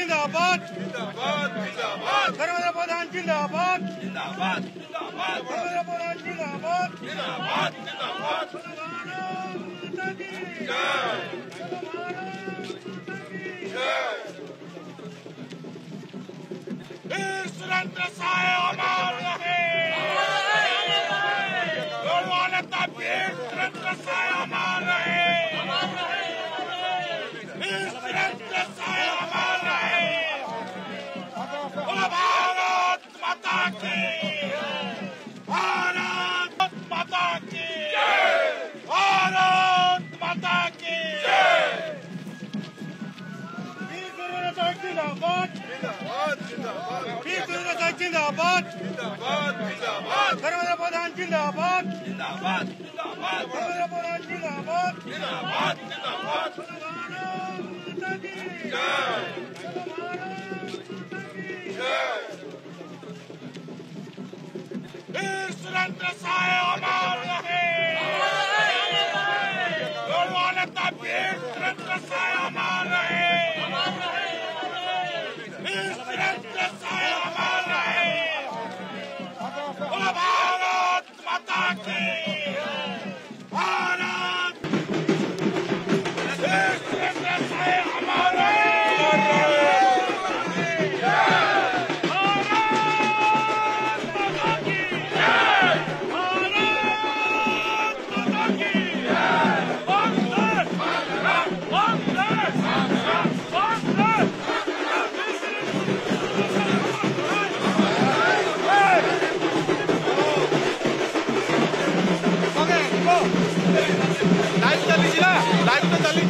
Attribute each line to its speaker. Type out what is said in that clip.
Speaker 1: जिंदाबाद। धर्मेंद्र प्रधान जिंदाबाद। धर्मेंद्र प्रधान जिंदाबाद। वीर सुरेंद्र साय अमर रहे गौरवान्वित वीर सुरेंद्र साय जिंदाबाद वीर गुरुनाथ जिंदाबाद धर्मेंद्र प्रधान जिंदाबाद धर्मेंद्र प्रधान जिंदाबाद वीर सुरेंद्र Sai Light the vigila, light the